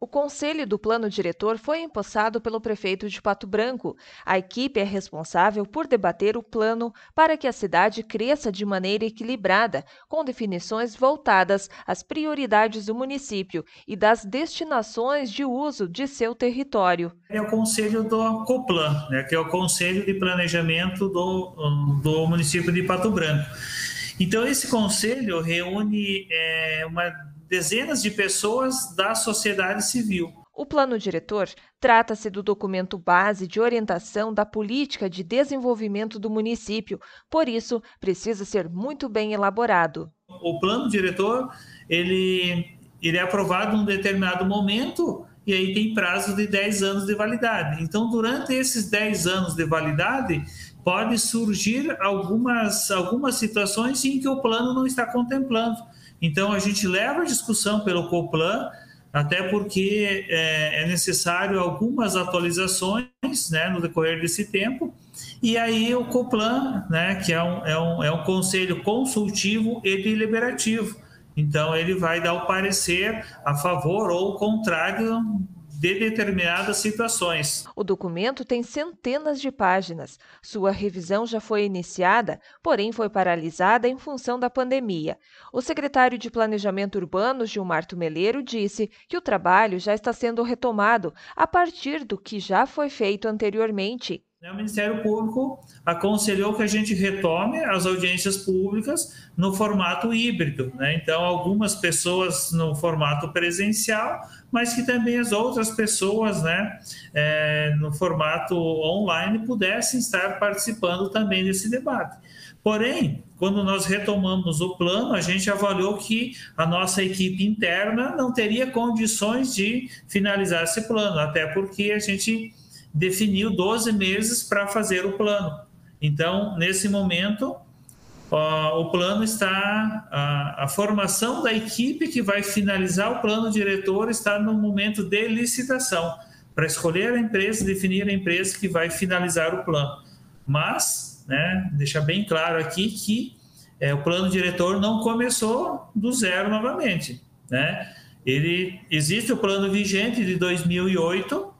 O conselho do plano diretor foi empossado pelo prefeito de Pato Branco. A equipe é responsável por debater o plano para que a cidade cresça de maneira equilibrada, com definições voltadas às prioridades do município e das destinações de uso de seu território. É o conselho do COPLAN, né, que é o Conselho de Planejamento do, do município de Pato Branco. Então, esse conselho reúne é, uma dezenas de pessoas da sociedade civil. O plano diretor trata-se do documento base de orientação da política de desenvolvimento do município, por isso precisa ser muito bem elaborado. O plano diretor ele, ele é aprovado em um determinado momento e aí tem prazo de 10 anos de validade. Então, durante esses 10 anos de validade, pode surgir algumas, algumas situações em que o plano não está contemplando. Então, a gente leva a discussão pelo COPLAN, até porque é, é necessário algumas atualizações né, no decorrer desse tempo, e aí o COPLAN, né, que é um, é, um, é um conselho consultivo e deliberativo, então ele vai dar o parecer a favor ou contrário de determinadas situações. O documento tem centenas de páginas. Sua revisão já foi iniciada, porém foi paralisada em função da pandemia. O secretário de Planejamento Urbano, Gilmar Tumeleiro, disse que o trabalho já está sendo retomado a partir do que já foi feito anteriormente o Ministério Público aconselhou que a gente retome as audiências públicas no formato híbrido. Né? Então, algumas pessoas no formato presencial, mas que também as outras pessoas né, é, no formato online pudessem estar participando também desse debate. Porém, quando nós retomamos o plano, a gente avaliou que a nossa equipe interna não teria condições de finalizar esse plano, até porque a gente definiu 12 meses para fazer o plano. Então, nesse momento, o plano está. A, a, formação da equipe que vai finalizar o plano diretor está no momento de licitação, para escolher a empresa, definir a empresa que vai finalizar o plano. Mas, né, deixar bem claro aqui que é, o plano diretor não começou do zero novamente. Né? Ele existe o plano vigente de 2008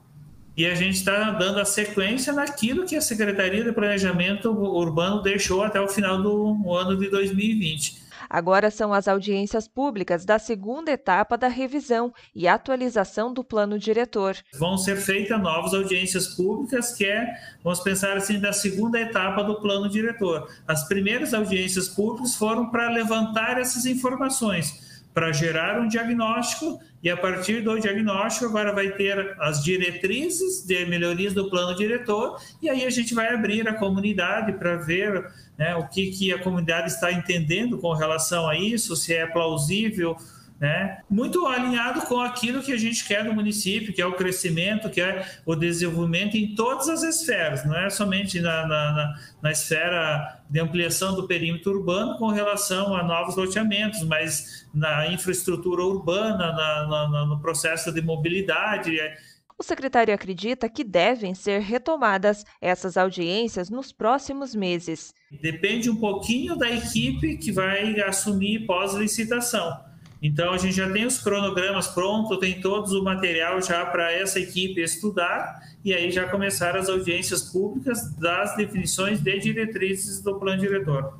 e a gente está dando a sequência naquilo que a Secretaria de Planejamento Urbano deixou até o final do ano de 2020. Agora são as audiências públicas da segunda etapa da revisão e atualização do plano diretor. Vão ser feitas novas audiências públicas, que é, vamos pensar assim, da segunda etapa do plano diretor. As primeiras audiências públicas foram para levantar essas informações para gerar um diagnóstico e a partir do diagnóstico agora vai ter as diretrizes de melhorias do plano diretor e aí a gente vai abrir a comunidade para ver né, o que, que a comunidade está entendendo com relação a isso, se é plausível né? Muito alinhado com aquilo que a gente quer no município, que é o crescimento, que é o desenvolvimento em todas as esferas, não é somente na, na, na, na esfera de ampliação do perímetro urbano com relação a novos loteamentos, mas na infraestrutura urbana, na, no processo de mobilidade. É. O secretário acredita que devem ser retomadas essas audiências nos próximos meses. Depende um pouquinho da equipe que vai assumir pós-licitação. Então a gente já tem os cronogramas prontos, tem todos o material já para essa equipe estudar e aí já começar as audiências públicas das definições de diretrizes do plano diretor.